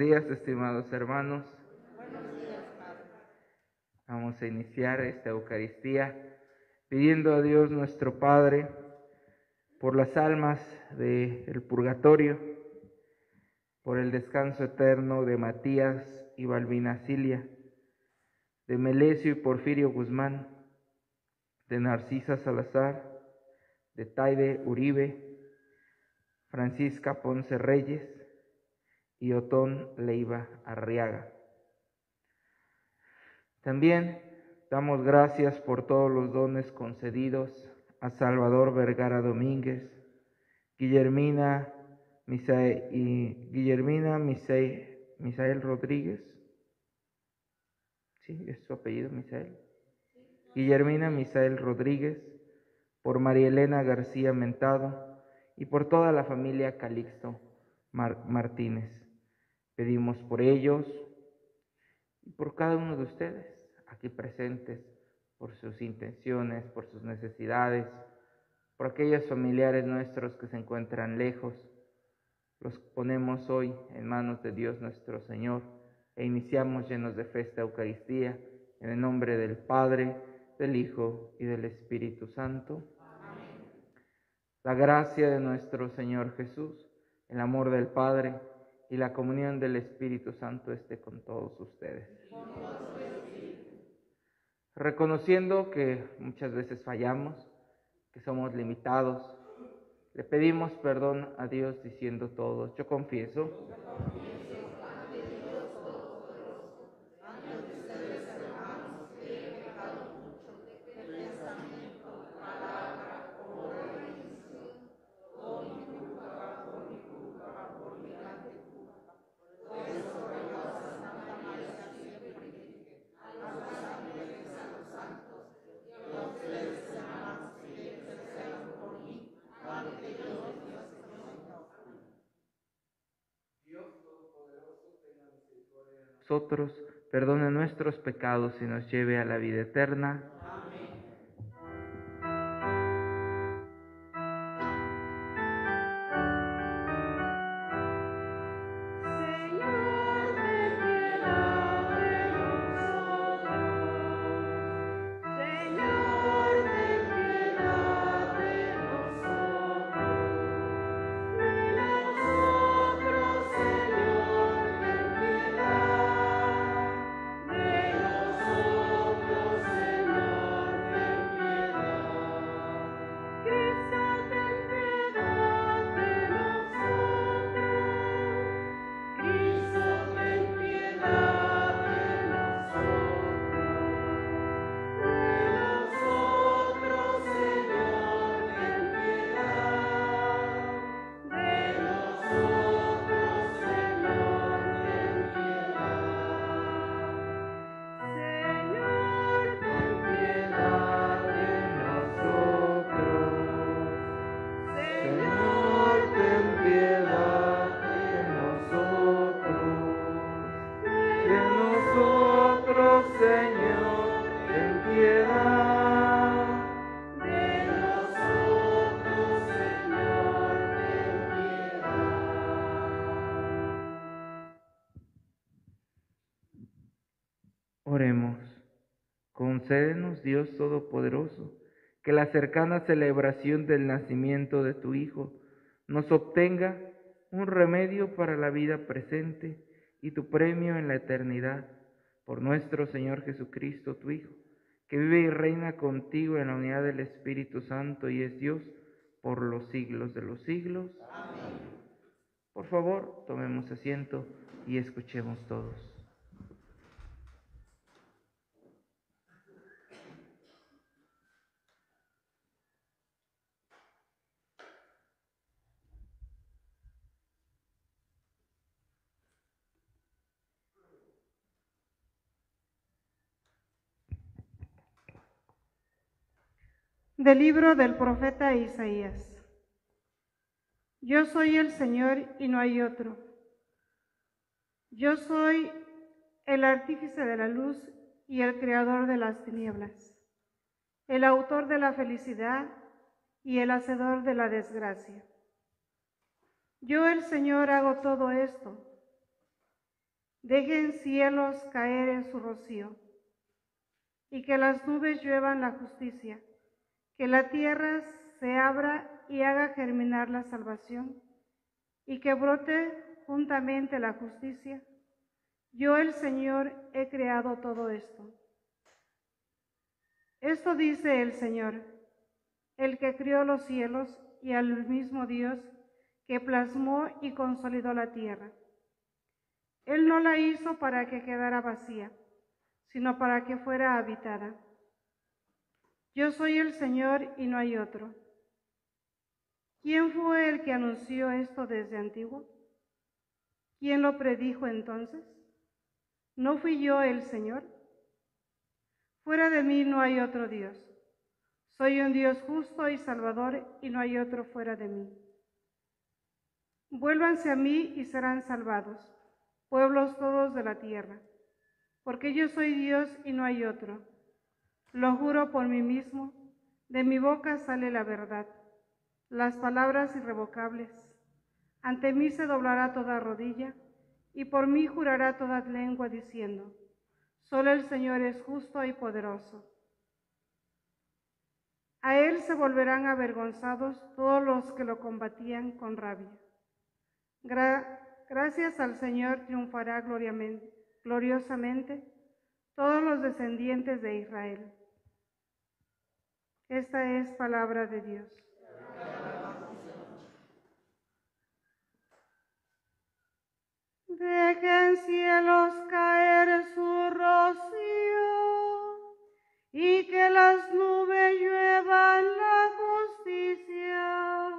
días, estimados hermanos. Vamos a iniciar esta Eucaristía pidiendo a Dios nuestro Padre por las almas del purgatorio, por el descanso eterno de Matías y Balbina Cilia, de Melesio y Porfirio Guzmán, de Narcisa Salazar, de Taide Uribe, Francisca Ponce Reyes y Otón Leiva Arriaga. También damos gracias por todos los dones concedidos a Salvador Vergara Domínguez, Guillermina Misael, y Guillermina Misael, Rodríguez. Sí, es su apellido, Misael. Guillermina Misael Rodríguez, por María Elena García Mentado y por toda la familia Calixto Martínez. Pedimos por ellos y por cada uno de ustedes aquí presentes por sus intenciones, por sus necesidades, por aquellos familiares nuestros que se encuentran lejos. Los ponemos hoy en manos de Dios nuestro Señor e iniciamos llenos de fe esta Eucaristía en el nombre del Padre, del Hijo y del Espíritu Santo. La gracia de nuestro Señor Jesús, el amor del Padre y la comunión del Espíritu Santo esté con todos ustedes reconociendo que muchas veces fallamos, que somos limitados. Le pedimos perdón a Dios diciendo todos, yo confieso. nosotros, perdone nuestros pecados y nos lleve a la vida eterna. Concédenos, Dios Todopoderoso, que la cercana celebración del nacimiento de tu Hijo nos obtenga un remedio para la vida presente y tu premio en la eternidad, por nuestro Señor Jesucristo, tu Hijo, que vive y reina contigo en la unidad del Espíritu Santo y es Dios por los siglos de los siglos. Amén. Por favor, tomemos asiento y escuchemos todos. Del libro del profeta Isaías. Yo soy el Señor y no hay otro. Yo soy el artífice de la luz y el creador de las tinieblas, el autor de la felicidad y el hacedor de la desgracia. Yo el Señor hago todo esto. Dejen cielos caer en su rocío, y que las nubes lluevan la justicia, que la tierra se abra y haga germinar la salvación, y que brote juntamente la justicia. Yo el Señor he creado todo esto. Esto dice el Señor, el que crió los cielos y al mismo Dios que plasmó y consolidó la tierra. Él no la hizo para que quedara vacía, sino para que fuera habitada. Yo soy el Señor y no hay otro. ¿Quién fue el que anunció esto desde antiguo? ¿Quién lo predijo entonces? ¿No fui yo el Señor? Fuera de mí no hay otro Dios. Soy un Dios justo y salvador y no hay otro fuera de mí. Vuélvanse a mí y serán salvados, pueblos todos de la tierra, porque yo soy Dios y no hay otro. Lo juro por mí mismo, de mi boca sale la verdad, las palabras irrevocables. Ante mí se doblará toda rodilla y por mí jurará toda lengua diciendo, Solo el Señor es justo y poderoso. A él se volverán avergonzados todos los que lo combatían con rabia. gracias al Señor triunfará gloriosamente todos los descendientes de Israel. Esta es palabra de Dios. Dejen cielos caer su rocío y que las nubes lluevan la justicia.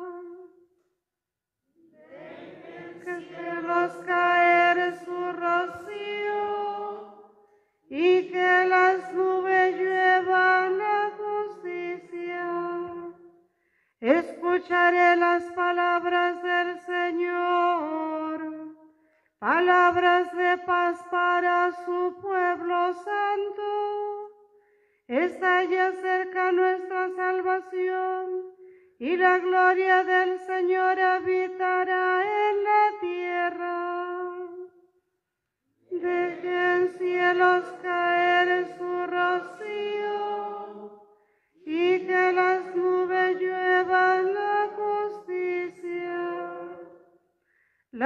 Dejen cielos caer su rocío y que las nubes Escucharé las palabras del Señor palabras de paz para su pueblo santo. Está ya cerca nuestra salvación y la gloria del Señor habitará en la tierra. Dejen cielos caer su rocío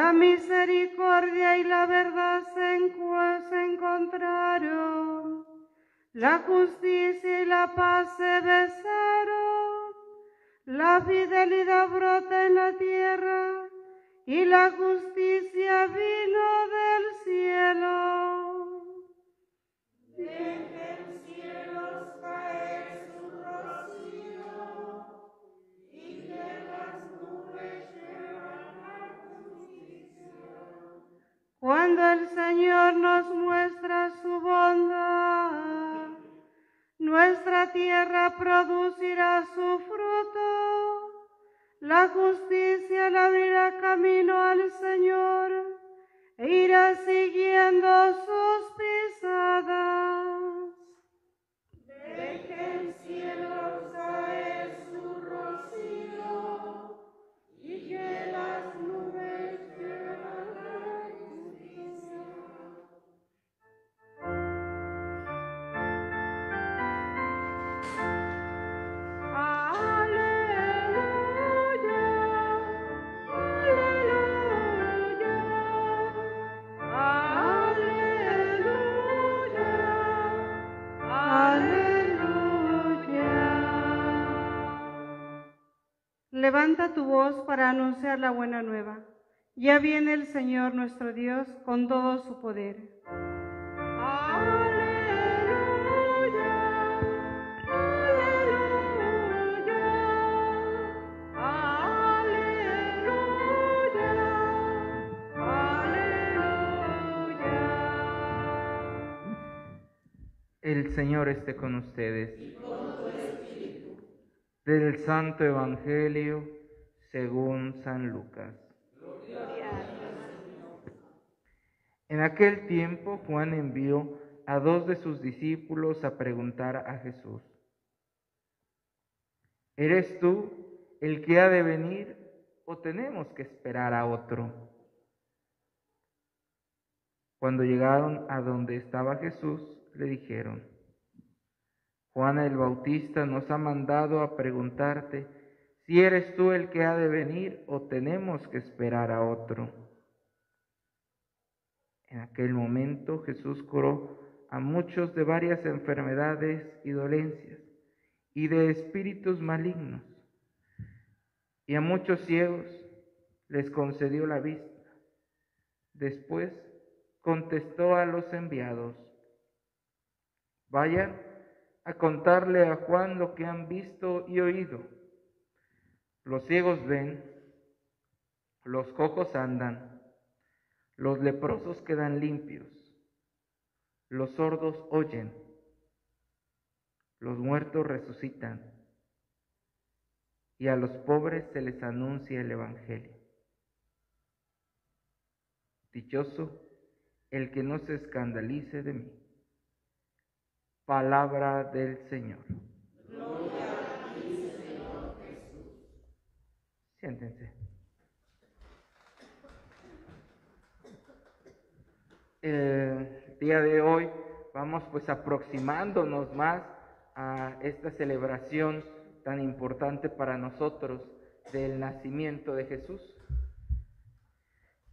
La misericordia y la verdad se, encontraron, la justicia y la paz se besaron, la fidelidad brota en la tierra y la justicia vino del cielo. Cuando el Señor nos muestra su bondad, nuestra tierra producirá su fruto. La justicia le abrirá camino al Señor e irá siguiendo sus pisadas. Levanta tu voz para anunciar la buena nueva. Ya viene el Señor nuestro Dios con todo su poder. El Señor esté con ustedes del Santo Evangelio según San Lucas. En aquel tiempo Juan envió a dos de sus discípulos a preguntar a Jesús, ¿eres tú el que ha de venir o tenemos que esperar a otro? Cuando llegaron a donde estaba Jesús, le dijeron, Juan el Bautista nos ha mandado a preguntarte si eres tú el que ha de venir o tenemos que esperar a otro. En aquel momento Jesús curó a muchos de varias enfermedades y dolencias y de espíritus malignos, y a muchos ciegos les concedió la vista. Después contestó a los enviados, vayan a contarle a Juan lo que han visto y oído. Los ciegos ven, los cojos andan, los leprosos quedan limpios, los sordos oyen, los muertos resucitan y a los pobres se les anuncia el Evangelio. Dichoso el que no se escandalice de mí. Palabra del Señor. Gloria a ti, Señor Jesús. Siéntense. El día de hoy vamos pues aproximándonos más a esta celebración tan importante para nosotros del nacimiento de Jesús.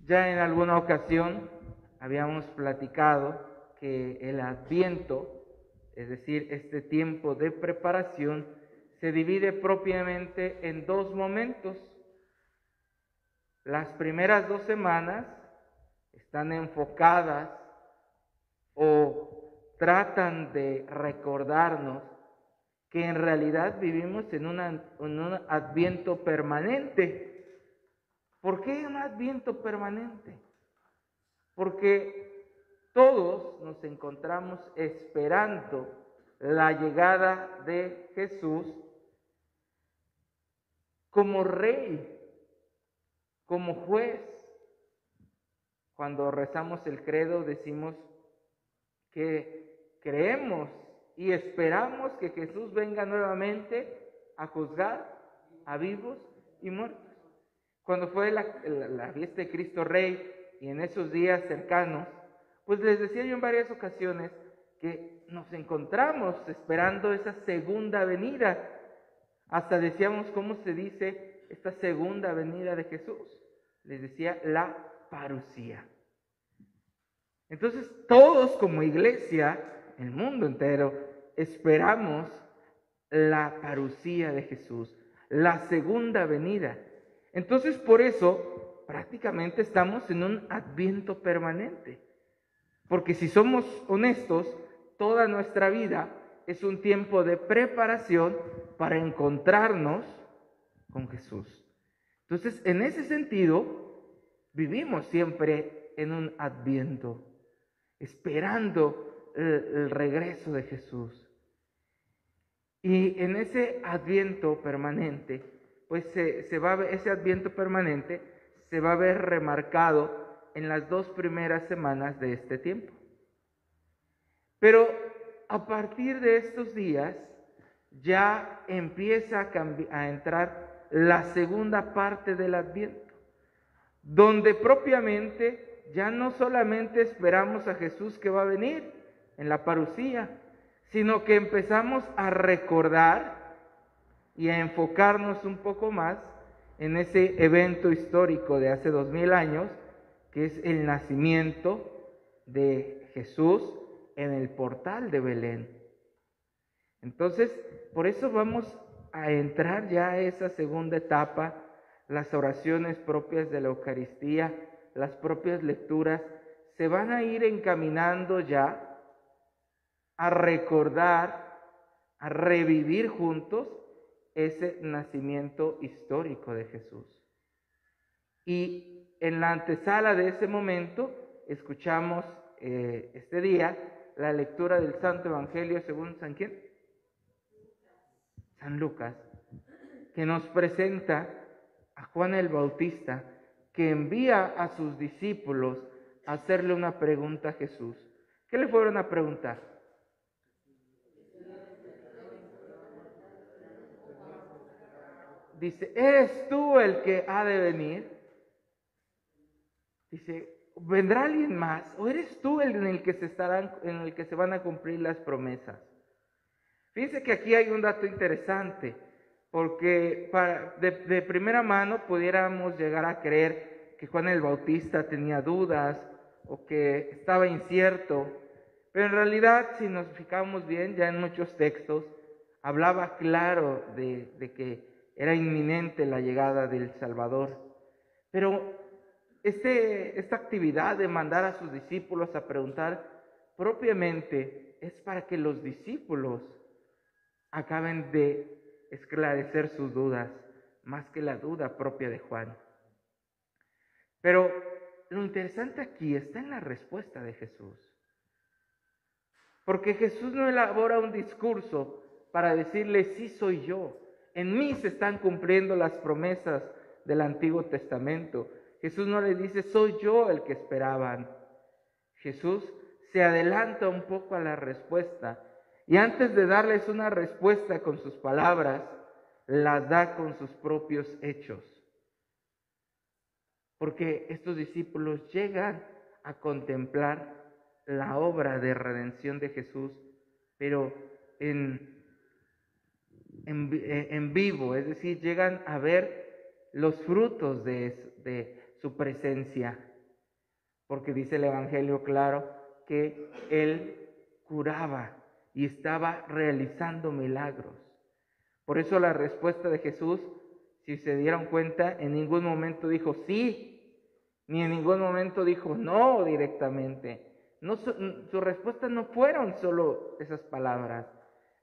Ya en alguna ocasión habíamos platicado que el adviento, es decir, este tiempo de preparación, se divide propiamente en dos momentos. Las primeras dos semanas están enfocadas o tratan de recordarnos que en realidad vivimos en, un adviento permanente. ¿Por qué un adviento permanente? Porque todos nos encontramos esperando la llegada de Jesús como rey, como juez. Cuando rezamos el credo decimos que creemos y esperamos que Jesús venga nuevamente a juzgar a vivos y muertos. Cuando fue la, fiesta de Cristo Rey y en esos días cercanos, pues les decía yo en varias ocasiones que nos encontramos esperando esa segunda venida. Hasta decíamos cómo se dice esta segunda venida de Jesús. Les decía la parucía. Entonces todos como iglesia el mundo entero, esperamos la parucía de Jesús, la segunda venida. Entonces, por eso, prácticamente estamos en un adviento permanente. Porque si somos honestos, toda nuestra vida es un tiempo de preparación para encontrarnos con Jesús. Entonces, en ese sentido, vivimos siempre en un adviento, esperando el, regreso de Jesús. Y en ese adviento permanente, pues se, va a ese adviento permanente se va a ver remarcado en las dos primeras semanas de este tiempo. Pero a partir de estos días ya empieza a, entrar la segunda parte del adviento, donde propiamente ya no solamente esperamos a Jesús que va a venir, en la parucía, sino que empezamos a recordar y a enfocarnos un poco más en ese evento histórico de hace dos mil años, que es el nacimiento de Jesús en el portal de Belén. Entonces, por eso vamos a entrar ya a esa segunda etapa, las oraciones propias de la Eucaristía, las propias lecturas, se van a ir encaminando ya a recordar, a revivir juntos ese nacimiento histórico de Jesús. Y en la antesala de ese momento escuchamos eh, este día la lectura del Santo Evangelio según San quién? San Lucas, que nos presenta a Juan el Bautista, que envía a sus discípulos a hacerle una pregunta a Jesús. ¿Qué le fueron a preguntar? dice, ¿eres tú el que ha de venir? Dice, vendrá alguien más o eres tú el en el que se estarán en el que se van a cumplir las promesas. Fíjense que aquí hay un dato interesante, porque de, de primera mano pudiéramos llegar a creer que Juan el Bautista tenía dudas o que estaba incierto, pero en realidad si nos fijamos bien ya en muchos textos, hablaba claro de, de que era inminente la llegada del Salvador. Pero esta actividad de mandar a sus discípulos a preguntar propiamente es para que los discípulos acaben de esclarecer sus dudas, más que la duda propia de Juan. Pero lo interesante aquí está en la respuesta de Jesús. Porque Jesús no elabora un discurso para decirle, sí soy yo, en mí se están cumpliendo las promesas del Antiguo Testamento. Jesús no le dice, soy yo el que esperaban. Jesús se adelanta un poco a la respuesta y antes de darles una respuesta con sus palabras, las da con sus propios hechos. Porque estos discípulos llegan a contemplar la obra de redención de Jesús, pero en, en, vivo, es decir, llegan a ver los frutos de, de su presencia, porque dice el Evangelio claro que Él curaba y estaba realizando milagros. Por eso la respuesta de Jesús, si se dieron cuenta, en ningún momento dijo sí, ni en ningún momento dijo no directamente. No, su respuesta no fueron solo esas palabras,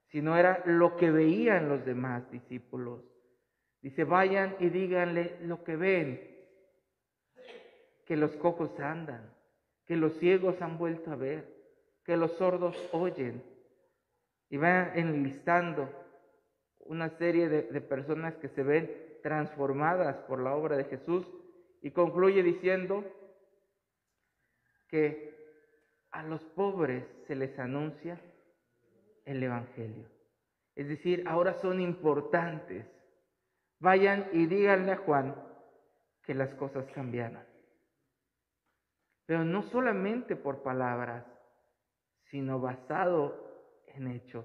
sino era lo que veían los demás discípulos. Dice, vayan y díganle lo que ven, que los cojos andan, que los ciegos han vuelto a ver, que los sordos oyen. Y va enlistando una serie de, de personas que se ven transformadas por la obra de Jesús y concluye diciendo que a los pobres se les anuncia el Evangelio. Es decir, ahora son importantes. Vayan y díganle a Juan que las cosas cambiaron pero no solamente por palabras, sino basado en hechos.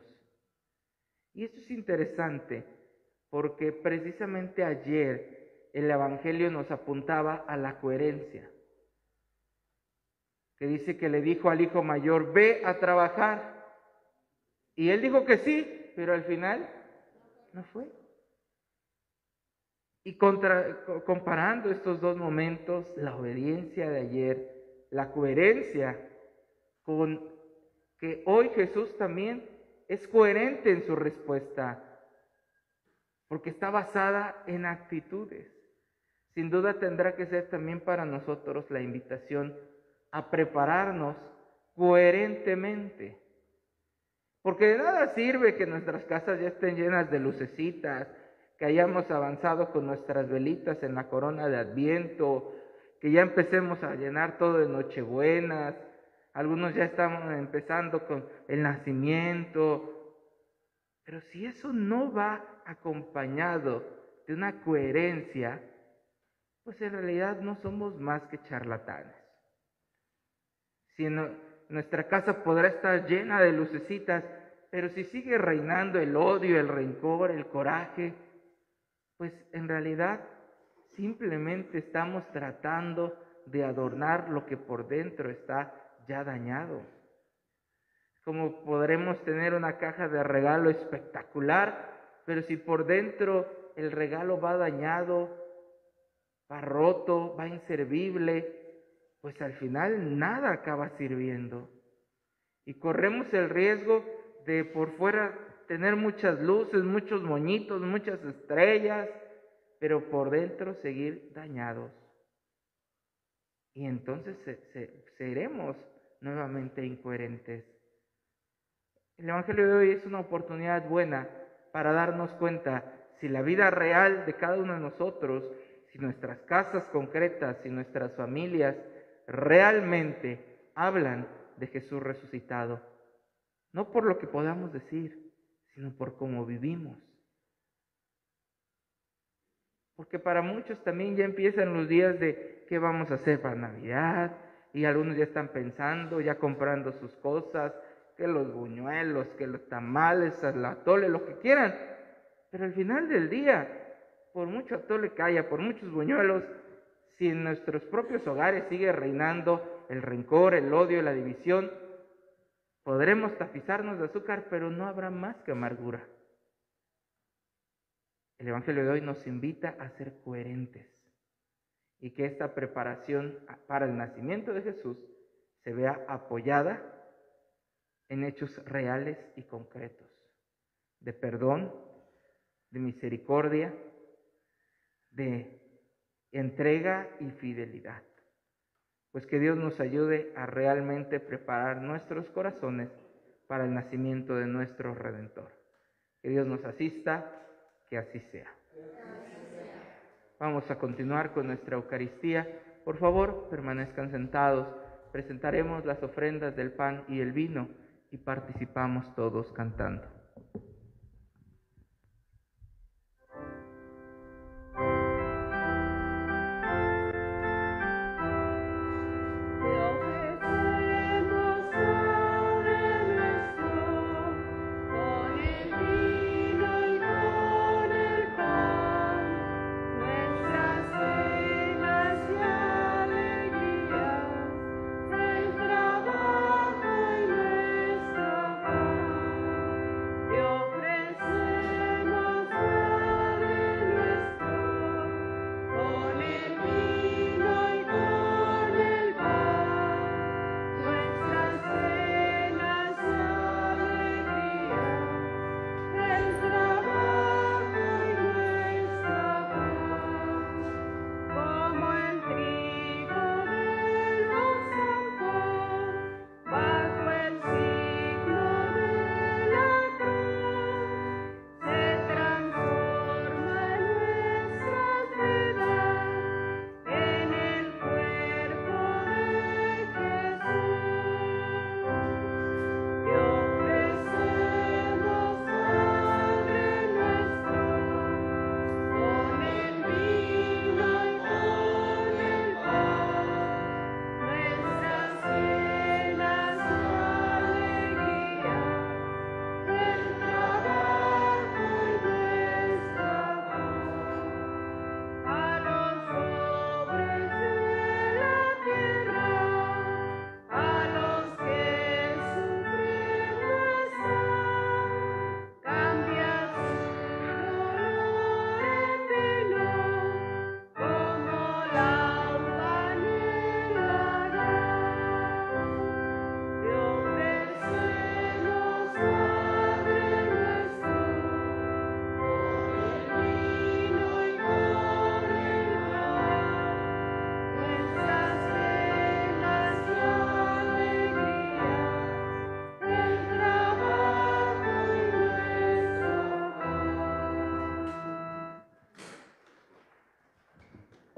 Y esto es interesante porque precisamente ayer el Evangelio nos apuntaba a la coherencia, que dice que le dijo al hijo mayor, ve a trabajar. Y él dijo que sí, pero al final no fue. Y comparando estos dos momentos, la obediencia de ayer la coherencia con que hoy Jesús también es coherente en su respuesta, porque está basada en actitudes. Sin duda tendrá que ser también para nosotros la invitación a prepararnos coherentemente. Porque de nada sirve que nuestras casas ya estén llenas de lucecitas, que hayamos avanzado con nuestras velitas en la corona de Adviento, que ya empecemos a llenar todo de Nochebuenas, algunos ya estamos empezando con el nacimiento, pero si eso no va acompañado de una coherencia, pues en realidad no somos más que charlatanes. Si nuestra casa podrá estar llena de lucecitas, pero si sigue reinando el odio, el rencor, el coraje, pues en realidad Simplemente estamos tratando de adornar lo que por dentro está ya dañado. Como podremos tener una caja de regalo espectacular, pero si por dentro el regalo va dañado, va roto, va inservible, pues al final nada acaba sirviendo. Y corremos el riesgo de por fuera tener muchas luces, muchos moñitos, muchas estrellas, pero por dentro seguir dañados. Y entonces seremos nuevamente incoherentes. El Evangelio de hoy es una oportunidad buena para darnos cuenta si la vida real de cada uno de nosotros, si nuestras casas concretas, si nuestras familias realmente hablan de Jesús resucitado. No por lo que podamos decir, sino por cómo vivimos. Porque para muchos también ya empiezan los días de qué vamos a hacer para Navidad, y algunos ya están pensando, ya comprando sus cosas, que los buñuelos, que los tamales, la atole, lo que quieran. Pero al final del día, por mucho atole que haya, por muchos buñuelos, si en nuestros propios hogares sigue reinando el rencor, el odio, la división, podremos tapizarnos de azúcar, pero no habrá más que amargura. El Evangelio de hoy nos invita a ser coherentes y que esta preparación para el nacimiento de Jesús se vea apoyada en hechos reales y concretos, de perdón, de misericordia, de entrega y fidelidad. Pues que Dios nos ayude a realmente preparar nuestros corazones para el nacimiento de nuestro Redentor. Que Dios nos asista, que así sea. Vamos a continuar con nuestra Eucaristía. Por favor, permanezcan sentados. Presentaremos las ofrendas del pan y el vino y participamos todos cantando.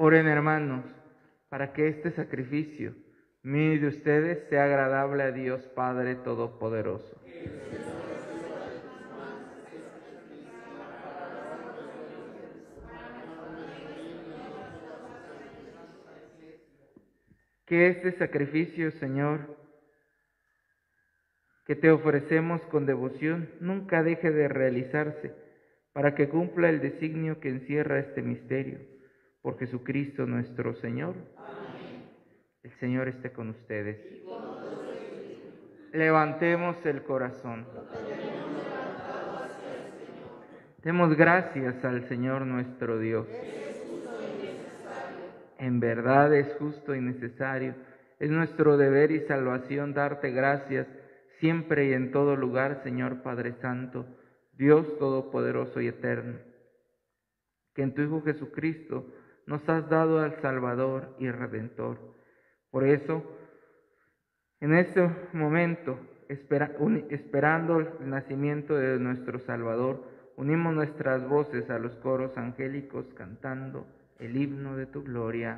Oren hermanos, para que este sacrificio mío de ustedes sea agradable a Dios Padre Todopoderoso. Que este sacrificio, Señor, que te ofrecemos con devoción, nunca deje de realizarse, para que cumpla el designio que encierra este misterio por Jesucristo nuestro Señor. El Señor esté con ustedes. Levantemos el corazón. Demos gracias al Señor nuestro Dios. En verdad es justo y necesario. Es nuestro deber y salvación darte gracias siempre y en todo lugar, Señor Padre Santo, Dios Todopoderoso y Eterno. Que en tu Hijo Jesucristo nos has dado al Salvador y Redentor. Por eso, en este momento, esperando el nacimiento de nuestro Salvador, unimos nuestras voces a los coros angélicos cantando el himno de tu gloria.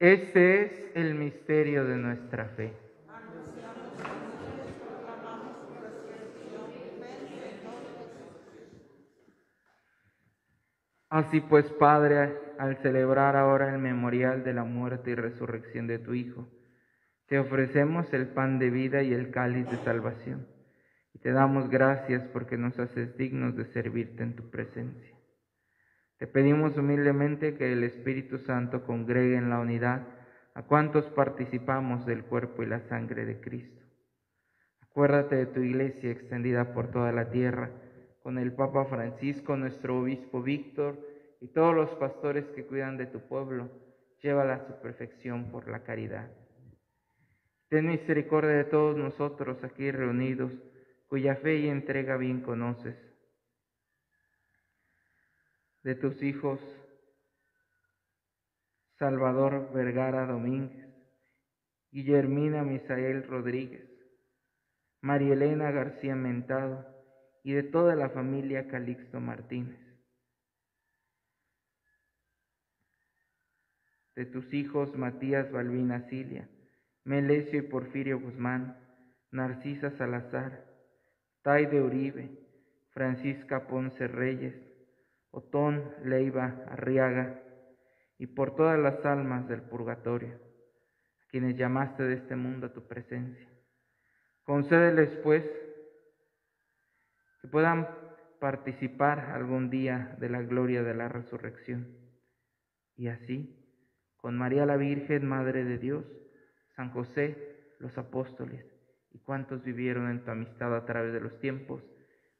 Este es el misterio de nuestra fe. Así pues, Padre, al celebrar ahora el memorial de la muerte y resurrección de tu Hijo, te ofrecemos el pan de vida y el cáliz de salvación, y te damos gracias porque nos haces dignos de servirte en tu presencia. Te pedimos humildemente que el Espíritu Santo congregue en la unidad a cuantos participamos del cuerpo y la sangre de Cristo. Acuérdate de tu iglesia extendida por toda la tierra, con el Papa Francisco, nuestro obispo Víctor y todos los pastores que cuidan de tu pueblo, llévala a su perfección por la caridad. Ten misericordia de todos nosotros aquí reunidos, cuya fe y entrega bien conoces de tus hijos Salvador Vergara Domínguez, Guillermina Misael Rodríguez, María Elena García Mentado y de toda la familia Calixto Martínez. De tus hijos Matías Balbina Cilia, Melesio y Porfirio Guzmán, Narcisa Salazar, Taide Uribe, Francisca Ponce Reyes, Otón Leiva Arriaga, y por todas las almas del purgatorio, a quienes llamaste de este mundo a tu presencia. Concédeles, pues, que puedan participar algún día de la gloria de la resurrección. Y así, con María la Virgen, Madre de Dios, San José, los apóstoles y cuantos vivieron en tu amistad a través de los tiempos,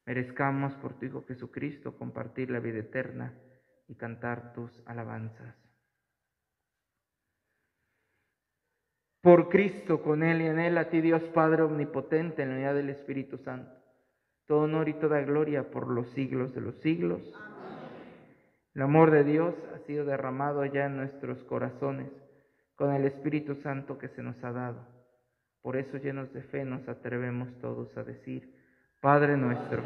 merezcamos por tu Hijo Jesucristo compartir la vida eterna y cantar tus alabanzas. Por Cristo, con Él y en Él, a ti Dios Padre Omnipotente, en la unidad del Espíritu Santo, todo honor y toda gloria por los siglos de los siglos. El amor de Dios ha sido derramado ya en nuestros corazones con el Espíritu Santo que se nos ha dado. Por eso, llenos de fe, nos atrevemos todos a decir, Padre nuestro.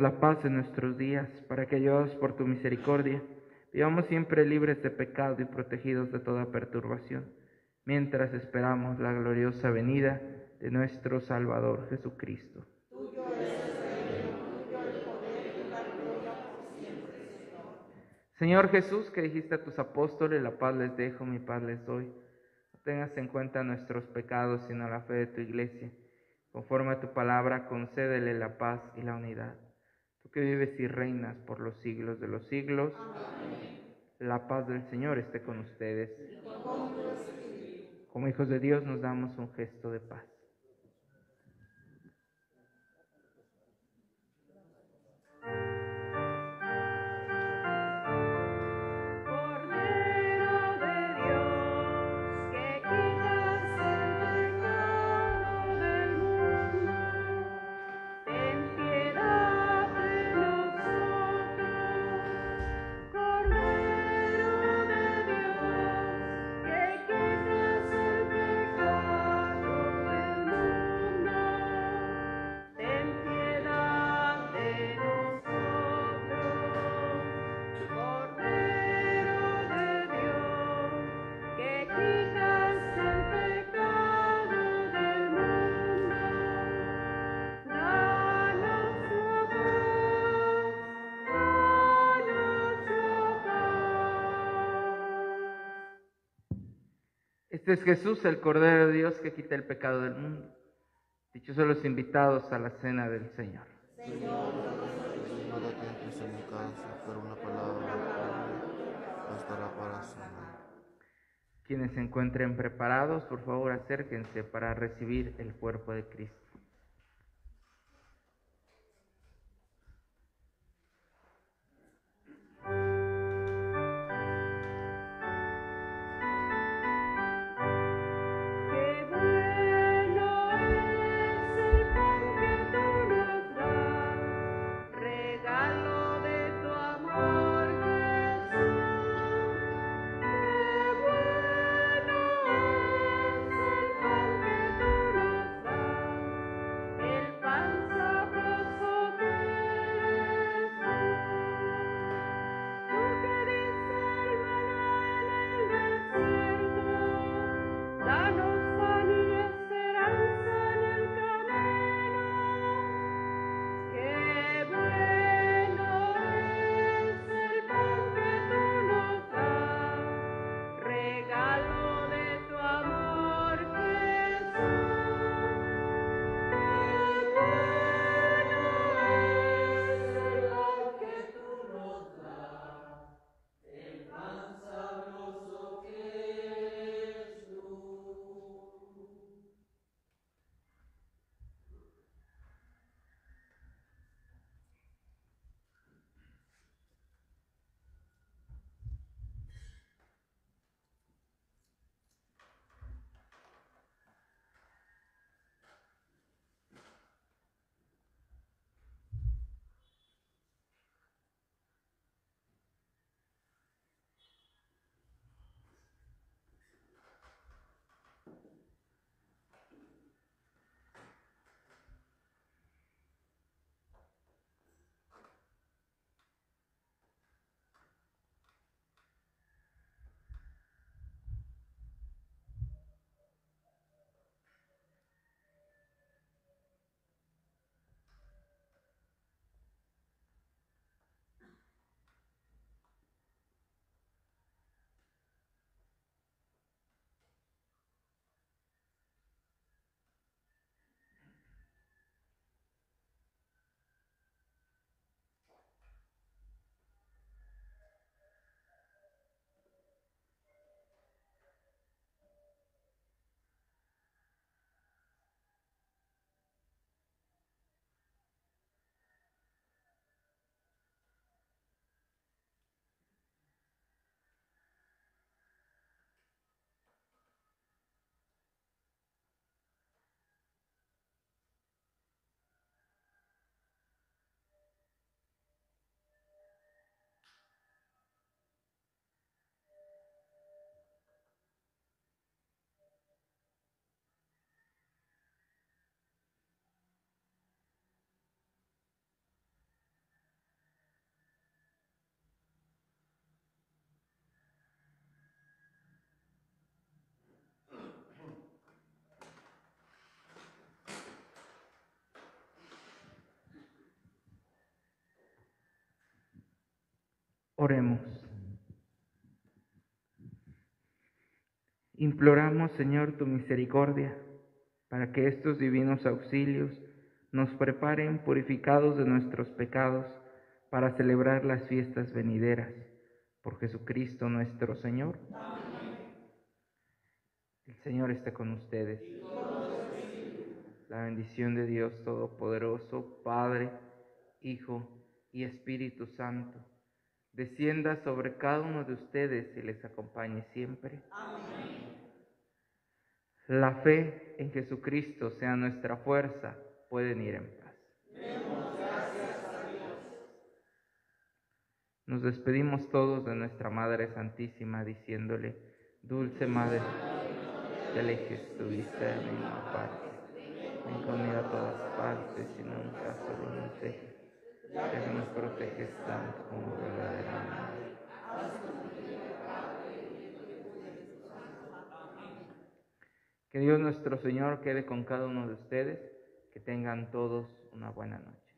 La paz en nuestros días, para que, ayudados por tu misericordia, vivamos siempre libres de pecado y protegidos de toda perturbación, mientras esperamos la gloriosa venida de nuestro Salvador Jesucristo. Señor Jesús, que dijiste a tus apóstoles, la paz les dejo, mi paz les doy. No tengas en cuenta nuestros pecados, sino la fe de tu iglesia. Conforme a tu palabra, concédele la paz y la unidad. Que vives y reinas por los siglos de los siglos. La paz del Señor esté con ustedes. Como hijos de Dios nos damos un gesto de paz. Este es Jesús, el Cordero de Dios que quita el pecado del mundo. Dichosos los invitados a la cena del Señor. Señor. Quienes se encuentren preparados, por favor acérquense para recibir el cuerpo de Cristo. Oremos. Imploramos, Señor, tu misericordia para que estos divinos auxilios nos preparen purificados de nuestros pecados para celebrar las fiestas venideras. Por Jesucristo nuestro Señor. Amén. El Señor está con ustedes. La bendición de Dios Todopoderoso, Padre, Hijo y Espíritu Santo descienda sobre cada uno de ustedes y les acompañe siempre. La fe en Jesucristo sea nuestra fuerza. Pueden ir en paz. Nos despedimos todos de nuestra Madre Santísima diciéndole, Dulce Madre, te alejes tu vista de ninguna parte. Ven conmigo a todas partes y nunca solo que nos tanto como. Que Dios nuestro Señor quede con cada uno de ustedes, que tengan todos una buena noche.